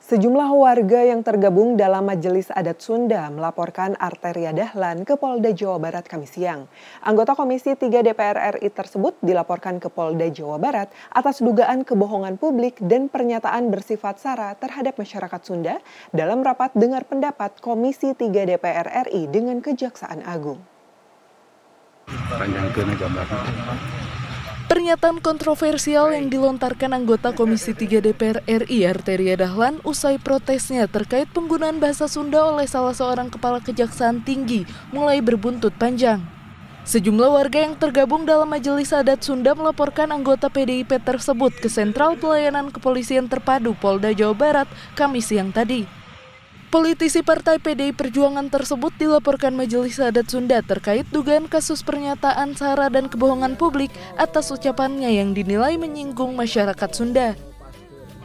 Sejumlah warga yang tergabung dalam Majelis Adat Sunda melaporkan Arteria Dahlan ke Polda Jawa Barat kami siang. Anggota Komisi 3 DPR RI tersebut dilaporkan ke Polda Jawa Barat atas dugaan kebohongan publik dan pernyataan bersifat sara terhadap masyarakat Sunda dalam rapat dengar pendapat Komisi 3 DPR RI dengan Kejaksaan Agung. Pernyataan kontroversial yang dilontarkan anggota Komisi 3 DPR RI Arteria Dahlan usai protesnya terkait penggunaan bahasa Sunda oleh salah seorang kepala kejaksaan tinggi mulai berbuntut panjang. Sejumlah warga yang tergabung dalam Majelis Adat Sunda melaporkan anggota PDIP tersebut ke Sentral Pelayanan Kepolisian Terpadu Polda Jawa Barat Kamis siang tadi. Politisi Partai PDI Perjuangan tersebut dilaporkan Majelis Adat Sunda terkait dugaan kasus pernyataan sara dan kebohongan publik atas ucapannya yang dinilai menyinggung masyarakat Sunda.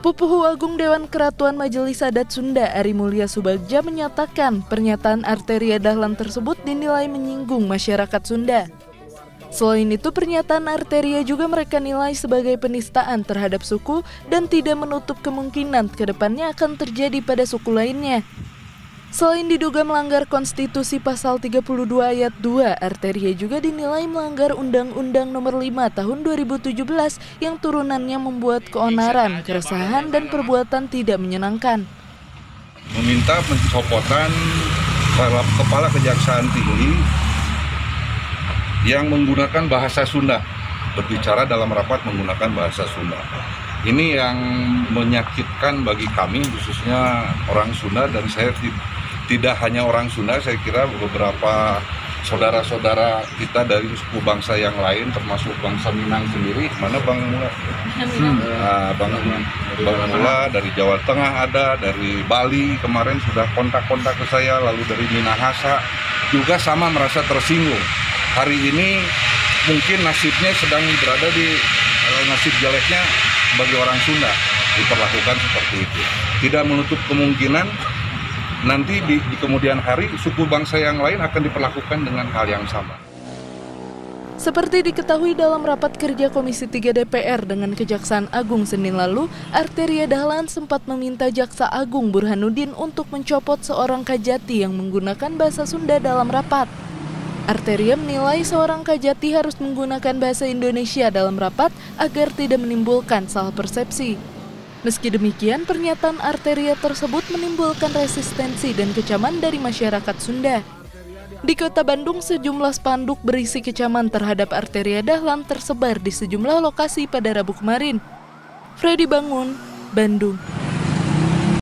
Pupuhu Agung Dewan Keratuan Majelis Adat Sunda Ari Mulia Subagja menyatakan pernyataan Arteria Dahlan tersebut dinilai menyinggung masyarakat Sunda. Selain itu, pernyataan Arteria juga mereka nilai sebagai penistaan terhadap suku dan tidak menutup kemungkinan ke depannya akan terjadi pada suku lainnya. Selain diduga melanggar konstitusi pasal 32 ayat 2, Arteria juga dinilai melanggar Undang-Undang Nomor 5 Tahun 2017 yang turunannya membuat keonaran, keresahan, dan perbuatan tidak menyenangkan. Meminta pencopotan Kepala Kejaksaan Tinggi yang menggunakan bahasa Sunda berbicara dalam rapat menggunakan bahasa Sunda. Ini yang menyakitkan bagi kami khususnya orang Sunda dan saya tidak hanya orang Sunda saya kira beberapa saudara-saudara kita dari suku bangsa yang lain termasuk bangsa Minang sendiri. Mana Bang Mula? Hmm. nah, Bang, Bang Mula dari Jawa Tengah ada dari Bali kemarin sudah kontak-kontak ke saya lalu dari Minahasa juga sama merasa tersinggung hari ini mungkin nasibnya sedang berada di uh, nasib jeleknya bagi orang Sunda diperlakukan seperti itu. Tidak menutup kemungkinan nanti di, di kemudian hari suku bangsa yang lain akan diperlakukan dengan hal yang sama. Seperti diketahui dalam rapat kerja Komisi 3 DPR dengan Kejaksaan Agung Senin lalu, Arteria Dahlan sempat meminta Jaksa Agung Burhanuddin untuk mencopot seorang kajati yang menggunakan bahasa Sunda dalam rapat. Arteria menilai seorang kajati harus menggunakan bahasa Indonesia dalam rapat agar tidak menimbulkan salah persepsi. Meski demikian, pernyataan Arteria tersebut menimbulkan resistensi dan kecaman dari masyarakat Sunda. Di kota Bandung, sejumlah spanduk berisi kecaman terhadap Arteria Dahlan tersebar di sejumlah lokasi pada Rabu kemarin. Freddy Bangun, Bandung.